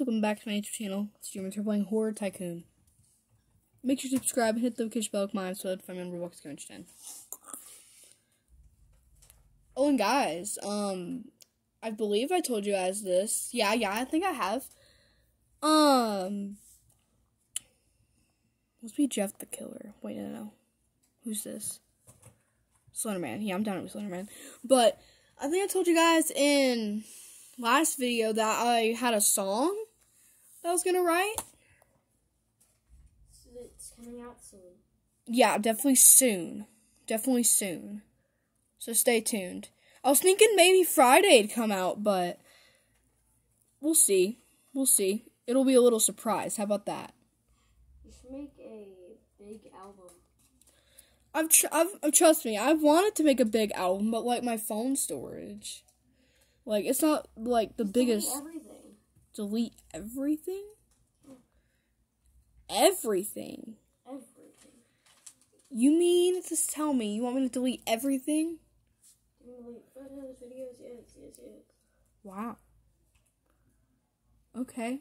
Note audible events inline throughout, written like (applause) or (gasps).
welcome back to my YouTube channel. Streamers are playing Horror Tycoon. Make sure to subscribe and hit the notification bell so that if I'm on Roblox Scavenger 10. Oh, and guys, um, I believe I told you guys this. Yeah, yeah, I think I have. Um, must be Jeff the Killer. Wait, no, no. Who's this? Slenderman. Yeah, I'm down with Slenderman. But I think I told you guys in last video that I had a song that I was gonna write. So it's coming out soon. Yeah, definitely soon. Definitely soon. So stay tuned. I was thinking maybe Friday it'd come out, but we'll see. We'll see. It'll be a little surprise. How about that? You should make a big album. I've, tr- I've uh, trust me. I've wanted to make a big album, but like my phone storage, like it's not like the biggest. everything. Delete everything. Everything. Everything. You mean to tell me you want me to delete everything? Delete photos, videos, yes, yes, yes. Wow. Okay.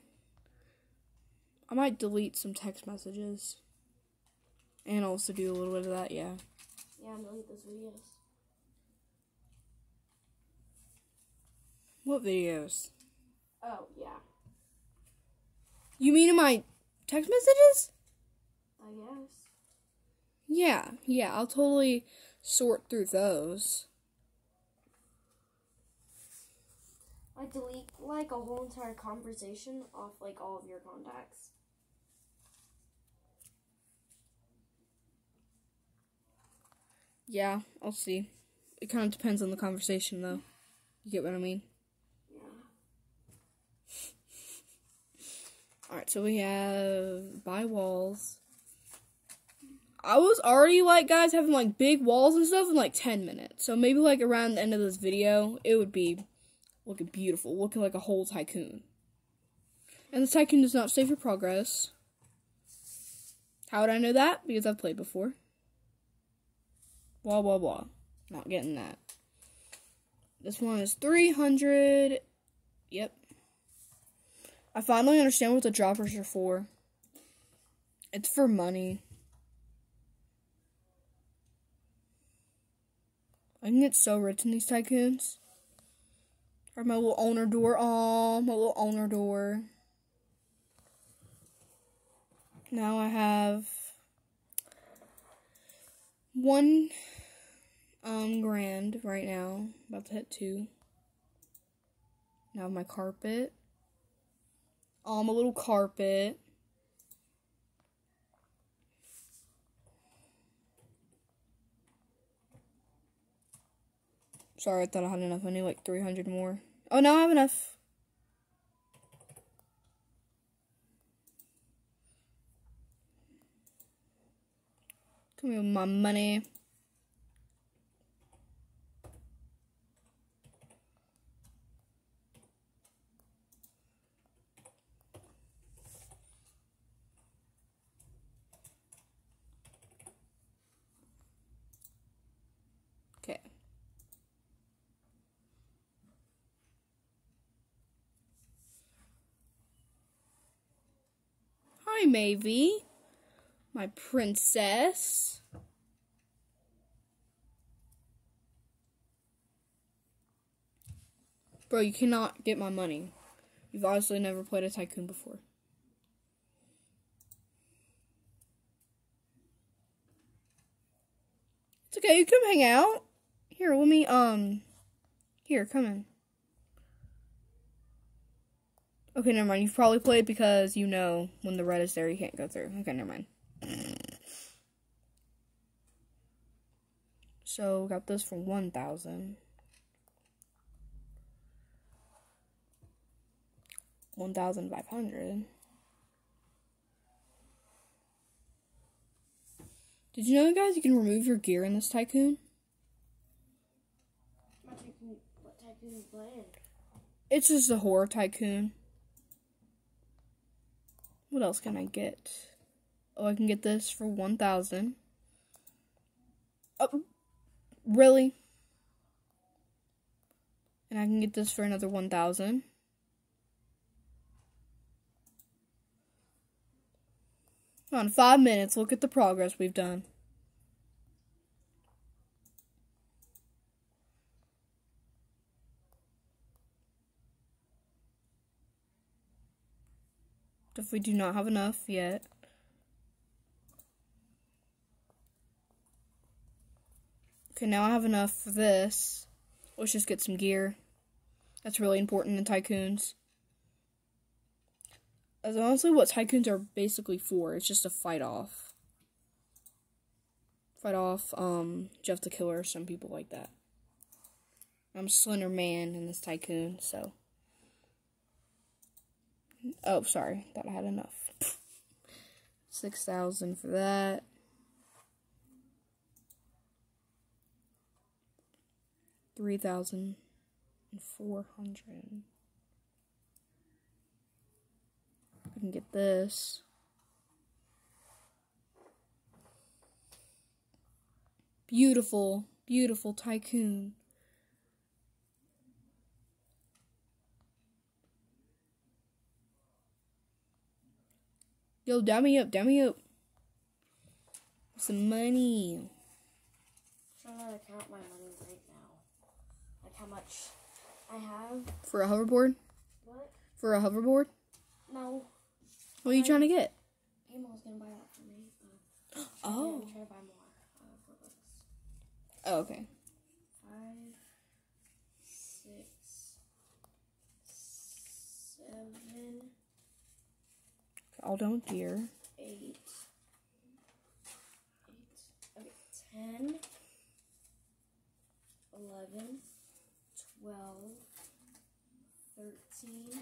I might delete some text messages. And also do a little bit of that, yeah. Yeah, and delete those videos. What videos? Oh, yeah. You mean in my text messages? I guess. Yeah, yeah, I'll totally sort through those. I delete like a whole entire conversation off like all of your contacts. Yeah, I'll see. It kind of depends on the conversation, though. You get what I mean? Yeah. Alright, so we have buy walls. I was already like guys having like big walls and stuff in like 10 minutes. So maybe like around the end of this video, it would be looking beautiful, looking like a whole tycoon. And the tycoon does not save your progress. How would I know that? Because I've played before. Blah blah blah. Not getting that. This one is 300. Yep. I finally understand what the droppers are for. It's for money. I can get so rich in these tycoons. Or my little owner door. Oh, my little owner door. Now I have one um grand right now. About to hit two. Now my carpet. Um, a little carpet. Sorry, I thought I had enough. I need like 300 more. Oh, now I have enough. Come here my money. Okay. Hi, Mavie. My princess. Bro, you cannot get my money. You've obviously never played a tycoon before. It's okay, you come hang out. Here, let me, um, here, come in. Okay, never mind. You've probably played because you know when the red is there, you can't go through. Okay, never mind. So, got this for 1,000. 1,500. Did you know, guys, you can remove your gear in this tycoon? It's just a horror tycoon. What else can I get? Oh, I can get this for 1000 Oh, really? And I can get this for another 1000 On five minutes, look at the progress we've done. We do not have enough yet. Okay, now I have enough for this. Let's just get some gear. That's really important in tycoons. That's honestly what tycoons are basically for. It's just a fight off. Fight off, um, Jeff the Killer, some people like that. I'm Slender Man in this tycoon, so. Oh, sorry. Thought I had enough. 6,000 for that. Three thousand and four hundred. I can get this. Beautiful, beautiful tycoon. Yo, dummy up, dummy up. Some money. I'm trying to count my money right now. Like how much I have. For a hoverboard? What? For a hoverboard? No. What are you trying to get? Paymall's gonna buy that for me. Uh, (gasps) Oh. I'm trying to buy more. Uh, Oh, okay. All with gear. eight, eight, okay, ten, eleven, twelve, thirteen,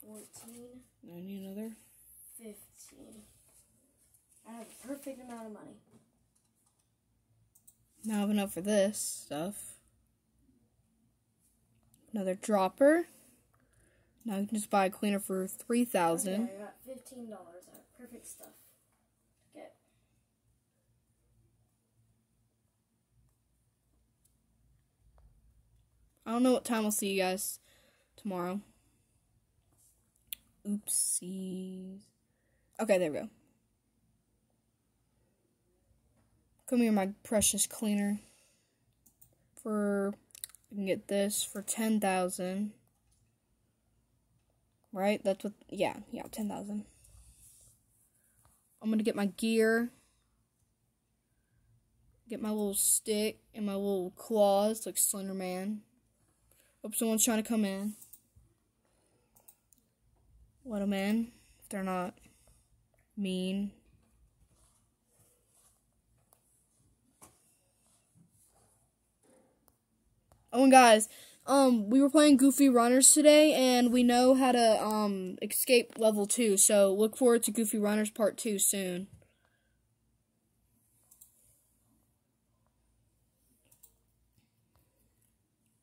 fourteen, I need another. fifteen. I have a perfect amount of money. Now I have enough for this stuff. Another dropper. Now you can just buy a cleaner for three thousand. Okay, I got fifteen dollars. Perfect stuff. Get. I don't know what time I'll see you guys tomorrow. Oopsies. Okay, there we go. Come here, my precious cleaner. For I can get this for ten thousand. Right? That's what yeah, yeah, ten thousand. I'm gonna get my gear. Get my little stick and my little claws like Slender Man. Hope someone's trying to come in. Let them in. If they're not mean. Oh, and guys, um, we were playing Goofy Runners today, and we know how to um escape level two. So look forward to Goofy Runners Part Two soon.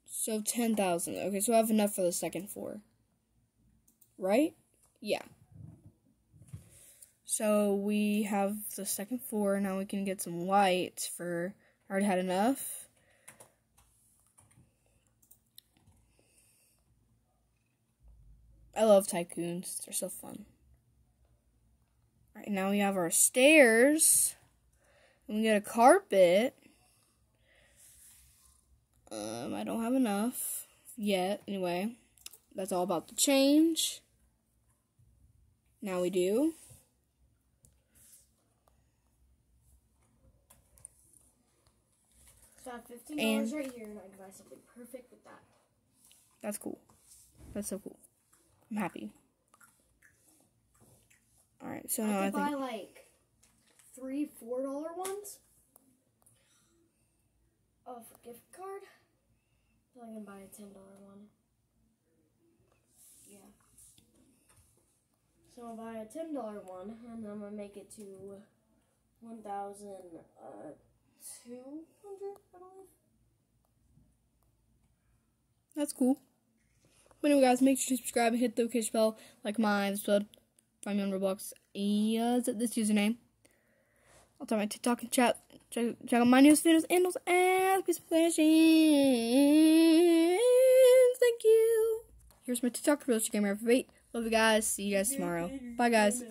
So 10,000. Okay, so I have enough for the second floor. Right? Yeah. So we have the second floor. Now we can get some lights for. I already had enough. I love tycoons. They're so fun. Alright, now we have our stairs. And we get a carpet. Um, I don't have enough yet. Anyway, that's all about to change. Now we do. So I fifteen dollars right here, and I can buy something perfect with that. That's cool. That's so cool. I'm happy. Alright, so now I I think. buy like three four dollar ones of gift card. So I can buy a ten dollar one. Yeah. So I'll buy a ten dollar one, and I'm gonna make it to one thousand uh two hundred, I believe. That's cool. But anyway, guys, make sure to subscribe and hit the notification bell, like this blood. Find me on Roblox. Is this username? I'll tell my TikTok and chat. Check, check out my news videos and those pleasures. Thank you. Here's my TikTok for those eight. Love you guys. See you guys tomorrow. Bye, guys.